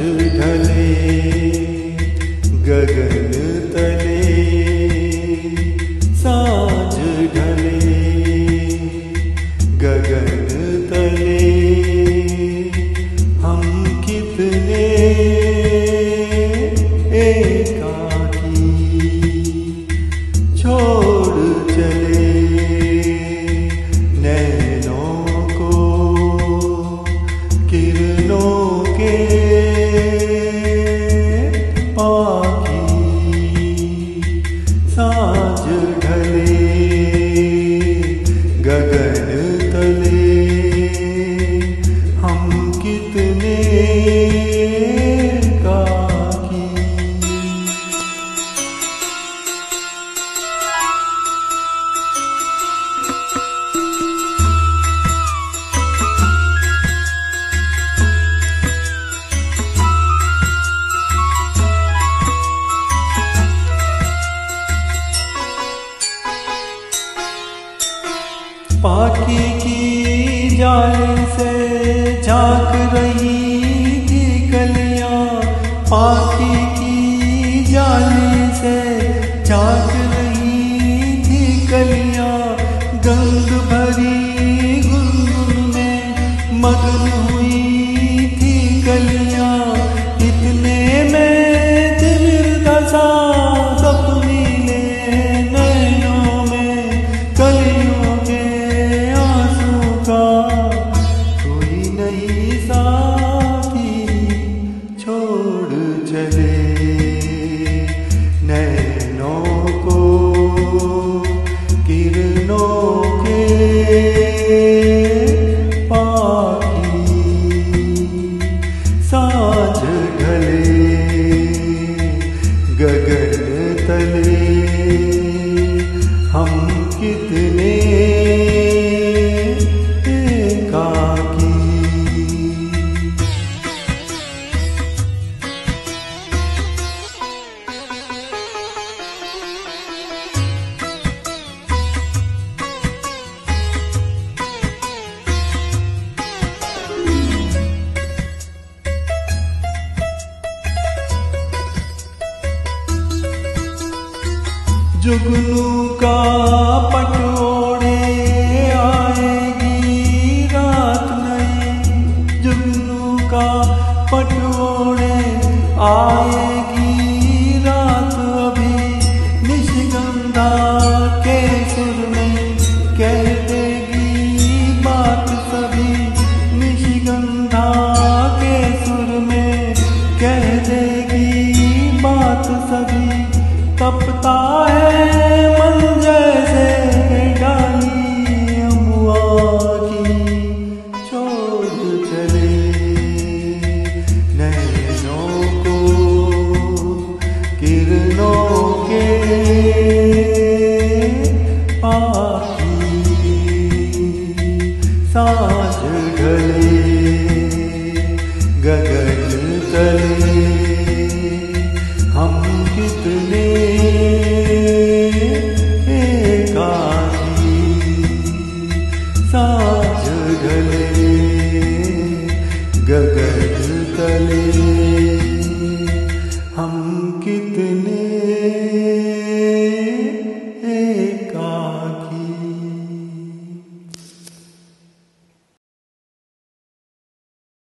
ढले गगन तले, साँझ ढले, गगन तले, हम कितने एकाकी, छोड़ चले नैनों को, किरणों के पाकी की जाली से झाँक रही थी गलियाँ पाखी की जाली से झाँक रही थी गलियाँ गंग भरी गुनगुन में मगन जुगनू का पटोड़े आएगी, रात नई जुगनू का पटोड़े आएगी, रात अभी। निशिगंधा के सुर में कह देगी बात सभी। निशिगंधा के सुर में कह देगी बात सभी। तपता चले गगन तले हम कितने